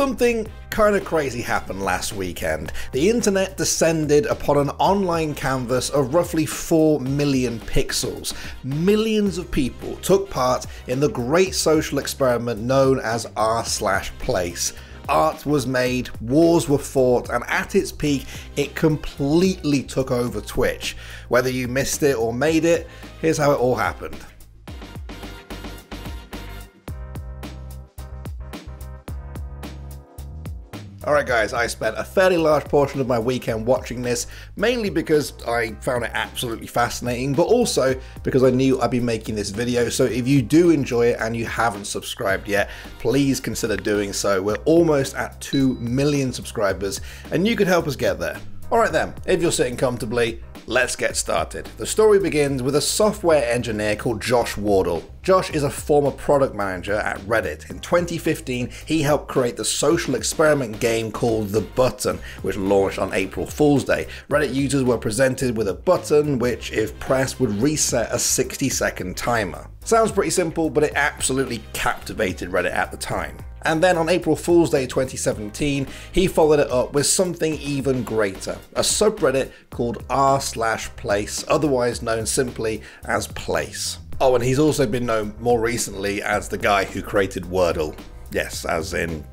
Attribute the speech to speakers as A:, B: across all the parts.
A: Something kind of crazy happened last weekend. The internet descended upon an online canvas of roughly 4 million pixels. Millions of people took part in the great social experiment known as r slash place art was made, wars were fought, and at its peak, it completely took over Twitch. Whether you missed it or made it, here's how it all happened. Alright guys, I spent a fairly large portion of my weekend watching this, mainly because I found it absolutely fascinating, but also because I knew I'd be making this video, so if you do enjoy it and you haven't subscribed yet, please consider doing so. We're almost at 2 million subscribers, and you could help us get there. Alright then, if you're sitting comfortably, Let's get started. The story begins with a software engineer called Josh Wardle. Josh is a former product manager at Reddit. In 2015, he helped create the social experiment game called The Button, which launched on April Fool's Day. Reddit users were presented with a button which, if pressed, would reset a 60 second timer. Sounds pretty simple, but it absolutely captivated Reddit at the time. And then on April Fool's Day 2017, he followed it up with something even greater, a subreddit called r slash place, otherwise known simply as place. Oh, and he's also been known more recently as the guy who created Wordle. Yes, as in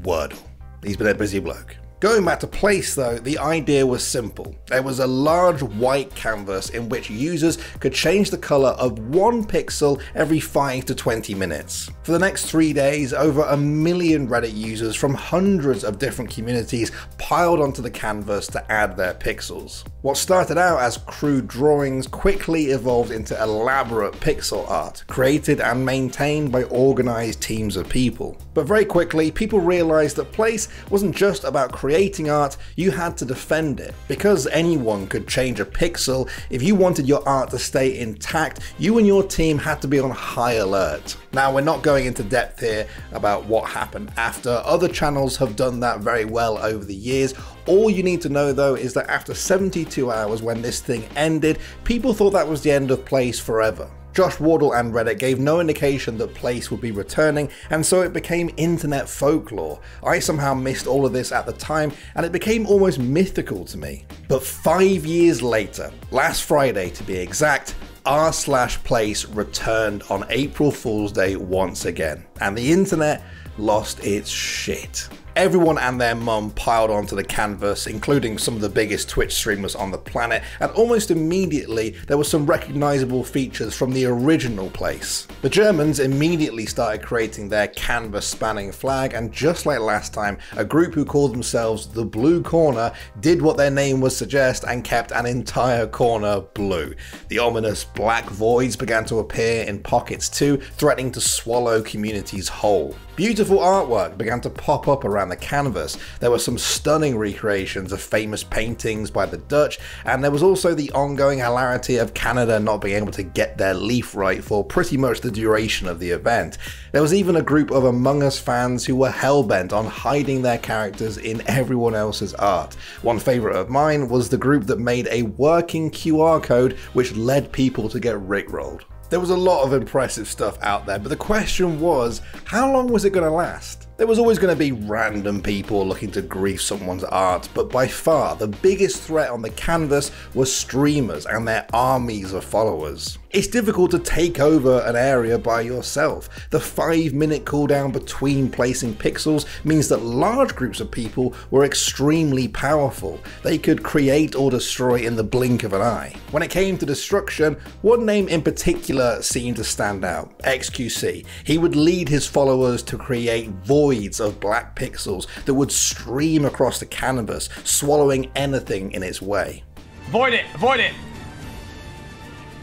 A: Wordle. He's been a busy bloke. Going back to place though, the idea was simple. There was a large white canvas in which users could change the color of one pixel every 5 to 20 minutes. For the next three days, over a million Reddit users from hundreds of different communities piled onto the canvas to add their pixels. What started out as crude drawings quickly evolved into elaborate pixel art, created and maintained by organized teams of people. But very quickly, people realized that place wasn't just about creating creating art, you had to defend it. Because anyone could change a pixel, if you wanted your art to stay intact, you and your team had to be on high alert. Now, we're not going into depth here about what happened after. Other channels have done that very well over the years. All you need to know though is that after 72 hours when this thing ended, people thought that was the end of Place forever. Josh Wardle and Reddit gave no indication that Place would be returning, and so it became internet folklore. I somehow missed all of this at the time, and it became almost mythical to me. But five years later, last Friday to be exact, r slash place returned on April Fool's Day once again, and the internet lost its shit. Everyone and their mum piled onto the canvas, including some of the biggest Twitch streamers on the planet, and almost immediately there were some recognizable features from the original place. The Germans immediately started creating their canvas spanning flag, and just like last time, a group who called themselves the Blue Corner did what their name would suggest and kept an entire corner blue. The ominous black voids began to appear in pockets too, threatening to swallow communities whole. Beautiful artwork began to pop up around the canvas. There were some stunning recreations of famous paintings by the Dutch, and there was also the ongoing hilarity of Canada not being able to get their leaf right for pretty much the duration of the event. There was even a group of Among Us fans who were hellbent on hiding their characters in everyone else's art. One favourite of mine was the group that made a working QR code which led people to get rickrolled. There was a lot of impressive stuff out there, but the question was, how long was it going to last? There was always going to be random people looking to grief someone's art, but by far the biggest threat on the canvas was streamers and their armies of followers. It's difficult to take over an area by yourself. The 5 minute cooldown between placing pixels means that large groups of people were extremely powerful. They could create or destroy in the blink of an eye. When it came to destruction, one name in particular seemed to stand out, XQC. He would lead his followers to create voids of black pixels that would stream across the canvas, swallowing anything in its way.
B: Avoid it, avoid it.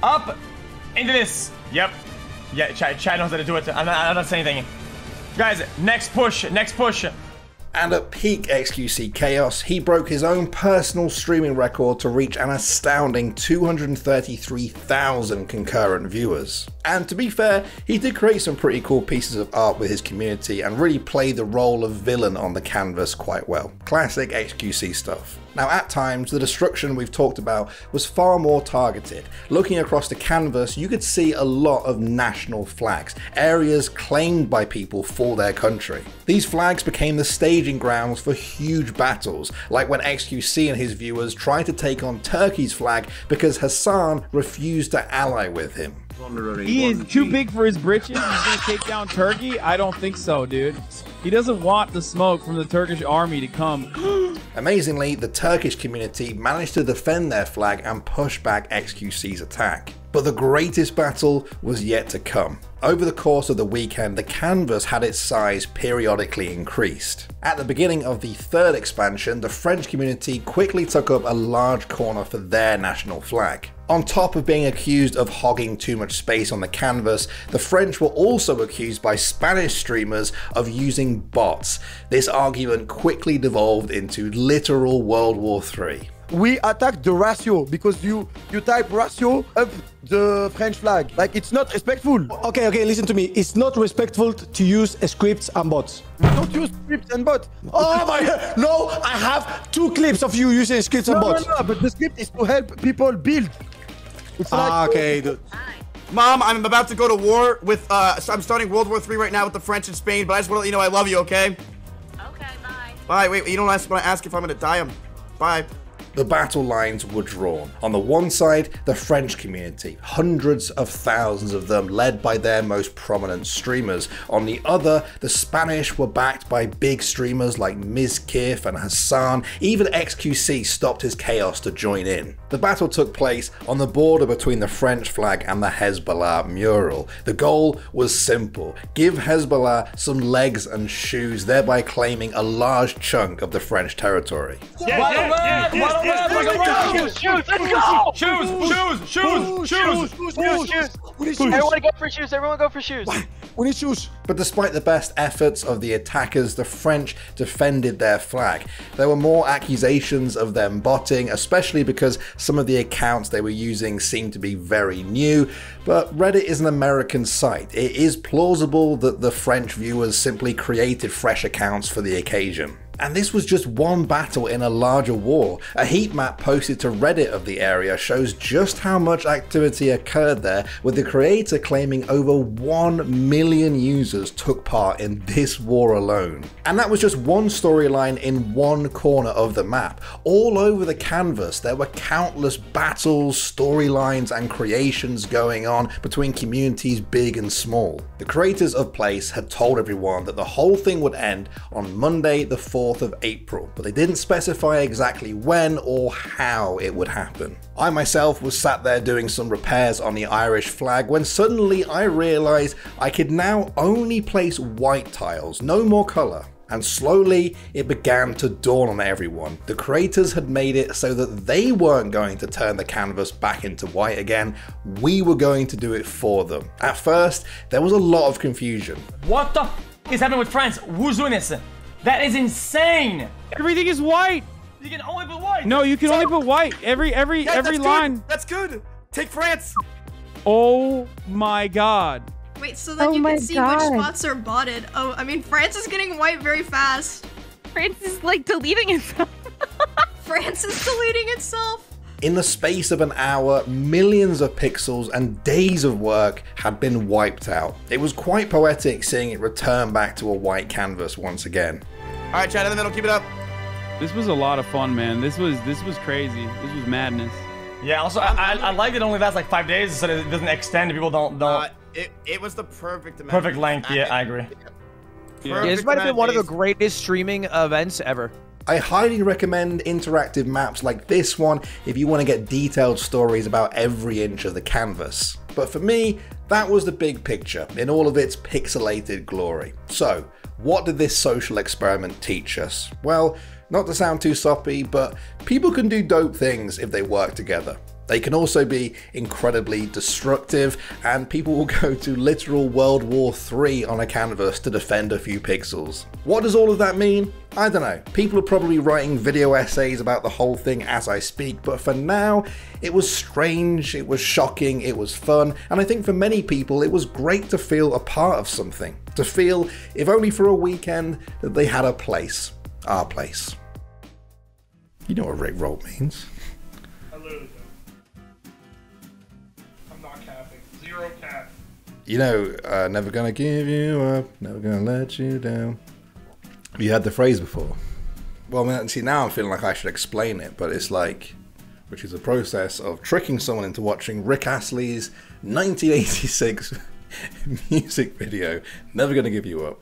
B: Up, into this. Yep. Yeah, Chad, Chad knows how to do it. I'm not, I'm not saying anything. Guys, next push, next push.
A: And at peak XQC Chaos, he broke his own personal streaming record to reach an astounding 233,000 concurrent viewers. And to be fair, he did create some pretty cool pieces of art with his community and really played the role of villain on the canvas quite well. Classic XQC stuff. Now, at times, the destruction we've talked about was far more targeted. Looking across the canvas, you could see a lot of national flags, areas claimed by people for their country. These flags became the staging grounds for huge battles, like when XQC and his viewers tried to take on Turkey's flag because Hasan refused to ally with him.
C: He is too big for his britches. He's gonna take down Turkey? I don't think so, dude. He doesn't want the smoke from the Turkish army to come.
A: Amazingly, the Turkish community managed to defend their flag and push back XQC's attack. But the greatest battle was yet to come. Over the course of the weekend, the canvas had its size periodically increased. At the beginning of the third expansion, the French community quickly took up a large corner for their national flag. On top of being accused of hogging too much space on the canvas, the French were also accused by Spanish streamers of using bots. This argument quickly devolved into literal World War III
D: we attack the ratio because you you type ratio up the French flag. Like it's not respectful.
E: Okay, okay, listen to me. It's not respectful to use scripts and bots.
D: Don't use scripts and bots.
E: Oh my god! No, I have two clips of you using scripts
D: no,
E: and bots.
D: No, no, but the script is to help people build.
E: It's ah, like okay, dude.
F: Mom, I'm about to go to war with, uh, I'm starting World War III right now with the French and Spain, but I just want to let you know I love you, okay?
G: Okay, bye.
F: Bye, wait, you don't ask, want to ask if I'm going to die. I'm, bye
A: the battle lines were drawn. On the one side, the French community, hundreds of thousands of them led by their most prominent streamers. On the other, the Spanish were backed by big streamers like Mizkif and Hasan. Even XQC stopped his chaos to join in. The battle took place on the border between the French flag and the Hasbulla mural. The goal was simple give Hasbulla some legs and shoes, thereby claiming a large chunk of the French territory.
B: Yeah, yeah, yeah, Shoes, shoes, let's go! Shoes, shoes, shoes, shoes, shoes,
G: shoes. Everyone go for shoes. Everyone go for shoes.
E: We need shoes.
A: But despite the best efforts of the attackers, the French defended their flag. There were more accusations of them botting, especially because some of the accounts they were using seemed to be very new. But Reddit is an American site. It is plausible that the French viewers simply created fresh accounts for the occasion. And this was just one battle in a larger war. A heat map posted to Reddit of the area shows just how much activity occurred there, with the creator claiming over 1 million users took part in this war alone. And that was just one storyline in one corner of the map. All over the canvas, there were countless battles, storylines, and creations going on between communities big and small. The creators of Place had told everyone that the whole thing would end on Monday, the 4th 4th of April, but they didn't specify exactly when or how it would happen. I myself was sat there doing some repairs on the Irish flag when suddenly I realised I could now only place white tiles, no more colour. And slowly it began to dawn on everyone. The creators had made it so that they weren't going to turn the canvas back into white again, we were going to do it for them. At first, there was a lot of confusion.
B: What the is happening with France? Who's doing this? That is insane.
C: Everything is white.
B: You can only put white.
C: No, you can so, only put white. Every every yeah, every
F: that's
C: line.
F: Good. That's good. Take France.
C: Oh my god.
H: Wait, so that oh you can see god. which spots are botted. Oh, I mean, France is getting white very fast.
I: France is like deleting itself.
H: France is deleting itself.
A: In the space of an hour, millions of pixels and days of work had been wiped out. It was quite poetic seeing it return back to a white canvas once again.
F: All right, Chad in the middle, keep it up.
C: This was a lot of fun, man. This was this was crazy. This was madness.
B: Yeah. Also, I, I, I like it only lasts like five days, so it doesn't extend. People don't don't. Uh,
F: it it was the perfect amount.
B: Perfect length. Yeah, I agree.
J: Yeah, this might have been one of the greatest streaming events ever.
A: I highly recommend interactive maps like this one if you want to get detailed stories about every inch of the canvas. But for me, that was the big picture in all of its pixelated glory. So, what did this social experiment teach us? Well, not to sound too soppy, but people can do dope things if they work together. They can also be incredibly destructive, and people will go to literal World War III on a canvas to defend a few pixels. What does all of that mean? I don't know. People are probably writing video essays about the whole thing as I speak, but for now, it was strange, it was shocking, it was fun, and I think for many people it was great to feel a part of something. To feel, if only for a weekend, that they had a place. Our place. You know what Rick roll means. You know, uh, never gonna give you up, never gonna let you down. Have You had the phrase before. Well, I mean, see, now I'm feeling like I should explain it, but it's like, which is a process of tricking someone into watching Rick Astley's 1986 music video, Never Gonna Give You Up.